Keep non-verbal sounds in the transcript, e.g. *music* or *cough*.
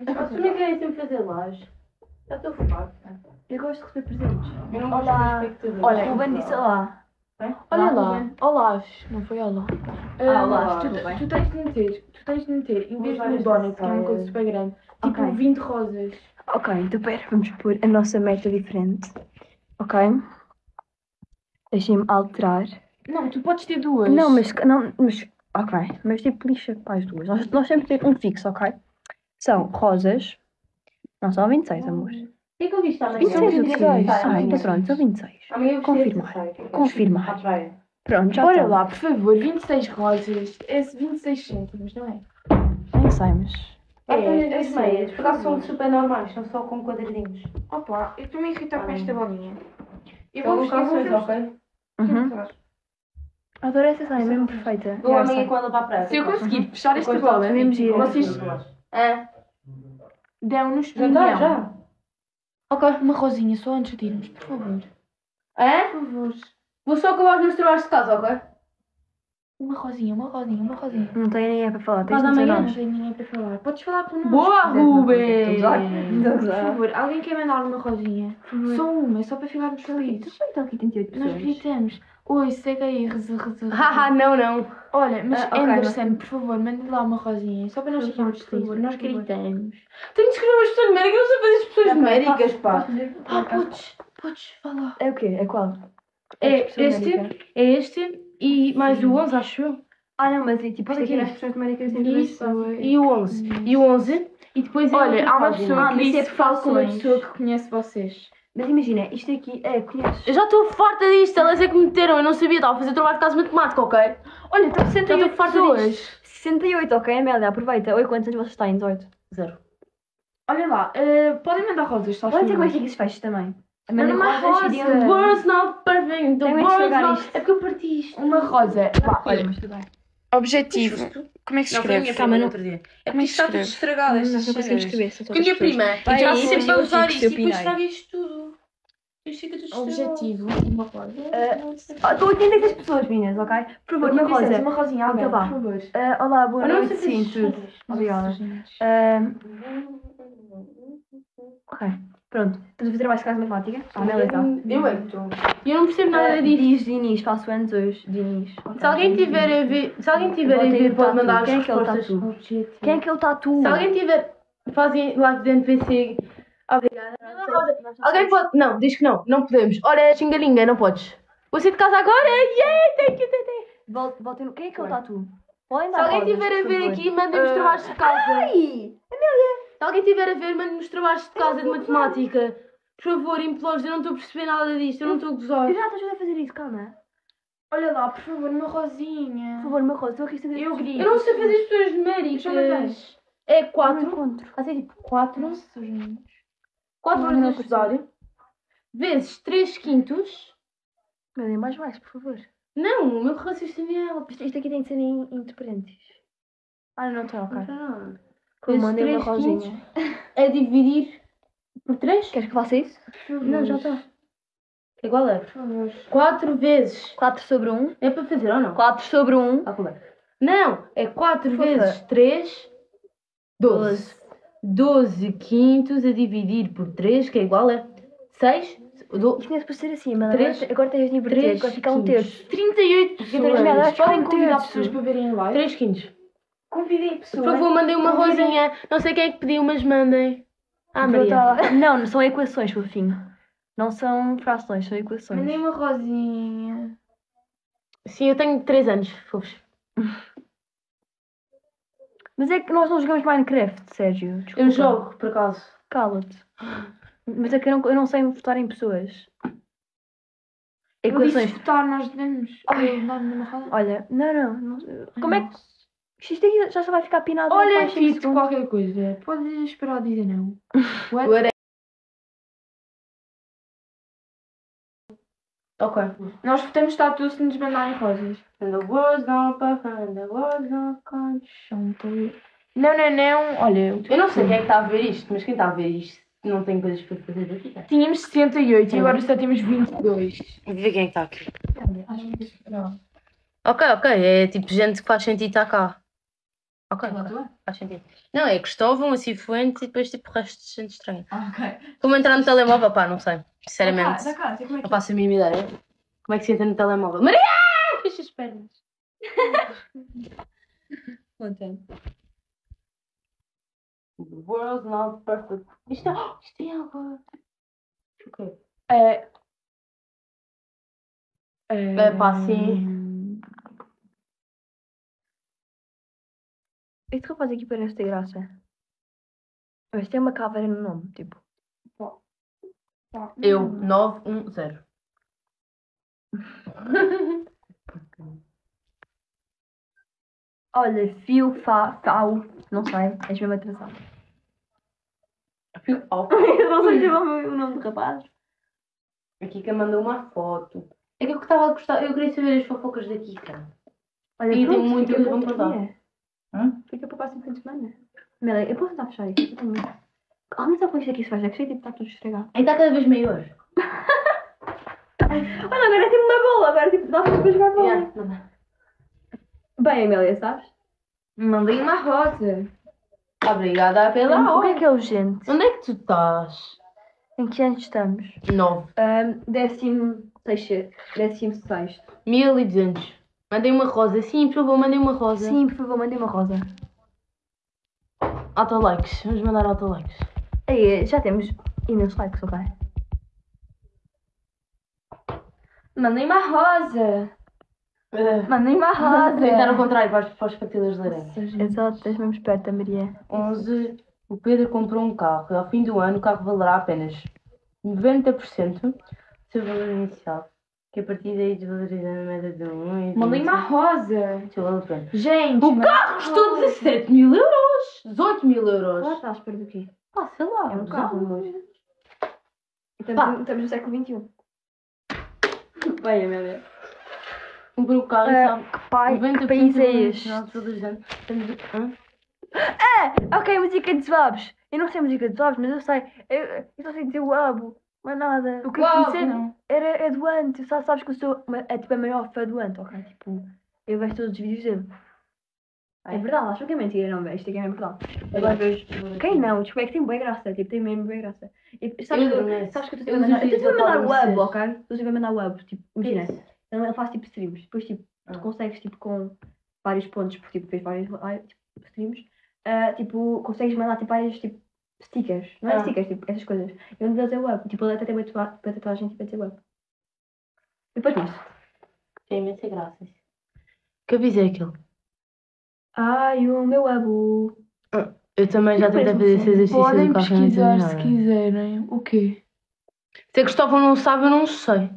Vocês também querem sempre fazer laje. Já estou farta. Eu gosto de receber presentes. Eu não gosto Olá. de espectadores. Olha, o Ben disse olá. Olha lá, olá, não foi olá. Ah, olá, tu, tudo bem? tu tens de meter, tu tens de meter, em vez de um donut, que é uma coisa super grande, tipo Ok. 20 rosas. Ok, então pera, vamos pôr a nossa meta diferente. Ok? Deixem-me alterar. Não, tu podes ter duas. Não, mas, não, mas. Ok, mas tipo lixa para as duas. Nós, nós temos que ter um fixo, ok? São rosas. Não, são 26, amor. O que é que eu viste amanhã? Isso é o que 26. queres. Sai, Ah, amanhã. então pronto, são 26. Amanhã eu Confirmar. Confirmar. Confirmar. Pronto, já Bora está. lá, por favor, 26 rosas. É 26 cêntimos, não é? Nem sei, mas. É, É, as é meias. Por acaso são super normais, são só com quadradinhos. Opa, eu estou-me a irritar com esta bolinha. Eu vou calções, vestir. ok? Uhum. Adoro essa saia, mesmo perfeita. Vou amanhã com ela para a praia. Se eu conseguir fechar esta Depois bola, todos mesmo gira. Vocês- É. dão-nos Já um está, milhão. já. Ok, uma rosinha só antes de irmos, por favor. É? Por favor. Vou só acabar os meus trabalhos de casa, ok? Uma rosinha, uma rosinha, uma rosinha. Não tenho ninguém para falar, tens Mas de dizer amanhã nós. Não tenho ninguém para falar. Podes falar por nós. Boa, quiseres, não Rubem! Estou a gozar. Estou a Por favor, alguém quer mandar uma rosinha? Só uma, só para ficarmos felizes. Então aqui 38 Nós pessoas. gritamos. Oi, segue aí, reza. *laughs* Haha, não, não. Olha, mas Ah, ok, Anderson, por favor, mande lá uma rosinha. Só para nós Por favor, ficarmos por felizes. favor, Nós gritamos. Tenho de escrever umas pessoas numéricas, não sei fazer as pessoas numéricas, pá. Ah, podes, podes falar. É o quê? É qual? É Expressão este, numérica. é este e mais o 11, acho eu. Ah, não, mas é tipo, Olha isto aqui aqui. nas numéricas tem Isso, e o 11. E o 11, e depois é Olha, outra há uma página. pessoa Ah, que mas disse isso é que fala com uma pessoa que conhece vocês. Mas imagina, isto aqui é, conheces. Eu já estou farta disto, elas é que me meteram, eu não sabia, estava a fazer trabalho de casa matemático, ok? Olha, Já 68 estou farta pessoas. disto. 68, ok, Amélia, aproveita. Oi, quantos anos vocês têm? 18. Zero. Olha lá, eh, podem mandar rosas, só Pode ser como é que isso fecha também. Manda uma rosa. world's not perfect, estragar not... isto. É porque eu parti isto. Uma rosa. Vá, Olha, olha, mas tudo bem. objetivo. Como é que se Não, foi a escreve? minha outro dia. É Como é porque que isto está tudo escreve? estragado, Não, não consigo cenas. escrever. Porque a minha prima eu- sempre a usar isto e depois estraga isto tudo. Isto fica tudo estragado. Objetivo, uma rosa. Ah, Estou 86 pessoas, meninas, ok? Por favor, uma rosa. Uma rosinha, Então alguém, vá. por favor. Ah, olá, boa Eu não noite. sei Sim, tudo. Obrigada. Ah, ok, pronto. Estamos a fazer de casa de matemática. Ah, Amélia está. Eu é que estou. E eu não percebo nada Ah, disto. Diz Diniz, faço anos hoje. Diniz. Se alguém tiver a ver, se alguém tiver a ver, o pode tatu. mandar as Quem é que é o respostas. tatu? Objetivo. Quem é que é o tatu? Se alguém tiver, fazem live de NPC. Obrigada. Alguém pode. Não, diz que não, não podemos. Olha, xingalinga, não podes. Vou sair de casa agora. Yay, thank you, thank you. Vol- Voltem no... Quem é que é o tatu? Podem Se alguém tiver a ver aqui, mandem-me os Ah. trabalhos de casa. Ai! Se alguém tiver a ver, mandem-me os trabalhos de casa de matemática. Por favor, imploro eu não estou a perceber nada disto, eu não estou a gozar. Eu já te ajudo a fazer isso, calma. Olha lá, por favor, uma rosinha. Por favor, uma rosa. Estou aqui a fazer Eu grito. Eu não sei fazer as pessoas numéricas. É Não 4. encontro. Fazer tipo 4. Nossa, gente. 4 Não, vezes não. Vezes 3 quintos. Mandem mais mais, por favor. Não, o meu raciocínio é. Isto, isto aqui tem de ser em entre parênteses. Ah, não está, ok. Não. Vezes mandei uma rosinha. É dividir por 3? Queres que faça isso? Não, já está. Igual é. Por favor. 4 vezes. 4 sobre 1. É para fazer ou não? 4 sobre 1. Calcula. Não, é 4 Fofa. vezes 3, 12. 12 quintos a dividir por 3, que é igual a 6. Do, é para ser assim, mas Três- agora, tens de inverter. 3 Agora fica um terço. 38 Fica três merdas. pessoas. Podem convidar terço. pessoas para verem em live? 3 quintos. Convidem Por pessoas. favor, mandem uma Convidem. rosinha. Não sei quem é que pediu, mas mandem. Ah, Maria. *laughs* Não, não são equações, fofinho. Não são frações, são equações. Mandem uma rosinha. Sim, eu tenho 3 anos, fofos. *laughs* Mas é que nós não jogamos Minecraft, Sérgio. Desculpa. Eu jogo, por acaso. Cala-te. Mas é que eu não, eu não sei votar em pessoas. Eu disse Equações. votar, nós devemos. Roda. Olha, não, não. não- Como é que. Isto aqui já só vai ficar pinado. Olha, segundos. qualquer coisa. Pode esperar dizer não. *laughs* What? What? Ok. Nós votamos status se nos mandarem rosas. And the world's not perfect, and the world's. Não, não, não. Olha, Eu não sei quem é que está a ver isto, mas quem está a ver isto não tem coisas para fazer da vida. Tínhamos 68 e agora só temos 22. Vou ver quem é que está aqui. Ok, ok. É tipo gente que faz sentido estar cá. Ok, ok, faz sentido. Não, é Cristóvão, assim fluente e depois tipo o resto de gente estranha. Ah, ok. Como entrar no telemóvel, pá, não sei. Sinceramente. Dá cá, dá cá, sei como é Não que é. faço a mínima ideia. Como é que se entra no telemóvel? Maria! Fecha as pernas. *laughs* Contente. The world's not perfect. Isto é, oh, isto é água. O quê? É. É, É pá, sim. Este rapaz aqui parece ter graça. Mas tem uma caveira no nome, tipo. Eu, 910. *laughs* Olha, fio, fa, fau. Não sei, és mesmo atrasado. Oh, Eu *laughs* não sei se é o nome do rapaz. A Kika mandou uma foto. É que eu estava a gostar, eu queria saber as fofocas da Kika. Olha, E tem muito que dia. Hã? Fica para o próximo fim de semana. Mela, eu posso tentar fechar isto? Eu tenho medo. Mas sabe como isto aqui se faz? É que tipo, está tudo estragado. E está cada vez maior. Olha, agora é tipo uma bola, agora tipo, dá para jogar bola. Yeah. Bem, Amélia, sabes? Mandei uma rosa. Obrigada pela o que é hora. que é urgente? Onde é que tu estás? Em que ano estamos? 9. Um, décimo sexto. Décimo sexto. 1200. Mandei uma rosa. Sim, por favor, mandei uma rosa. Sim, por favor, mandei uma rosa. Autolikes. Vamos mandar autolikes. Aí, já temos imensos likes, ok? Mandei uma rosa. Mandei uma rosa. Tentar ao contrário para as, para patilhas de laranja. Exato, estás mesmo esperta, Maria. 11. O Pedro comprou um carro. E ao fim do ano o carro valerá apenas 90% do seu valor inicial. Que a partir daí desvaloriza na média de 1 e Mandei uma rosa. De pena. Gente, O carro custou rosa. 17 mil euros! 18 mil euros! Lá está à espera do quê? Pá, sei lá. É um carro, amor. Pá. Estamos, estamos no século XXI. Bem, Amélia. Comprou o carro e Ah, sabe. que pai, 90% que país é este? a- Hã? Ok, música de Zwabs. Eu não sei música de Zwabs, mas eu sei. Eu, eu só sei dizer o abo. Mas nada. O que Uau, é? não. Era é do Ant. Sabes, que eu sou. É tipo a maior fã do Ant, ok? Tipo, eu vejo todos os vídeos dele. É verdade, acho que é mentira, não vejo. Isto aqui é mesmo verdade. Agora vejo. Quem não? Tipo, é que tem boa graça. Tipo, tem mesmo boa graça. E, sabes, Eu que, sabes que eu estou Eu a mandar. Eu estou a mandar adormecer. ok? Estou a mandar abo. Tipo, imagina. Então ele faz tipo streams. Depois tipo, tu Ah. consegues tipo com vários pontos, porque tipo fez vários tipo, streams, ah, tipo, consegues mandar tipo vários tipo stickers, não é Ah. stickers, tipo essas coisas. E um deles é o up, tipo ele até tem uma tatua- uma tatuagem tipo a dizer up. E depois mais. Tem imensa graça. Que aviso é aquele? Ai, o meu abo. Eu também já tentei fazer esse exercício Podem pesquisar se quiserem. O quê? Se a Cristóvão não sabe, eu não sei.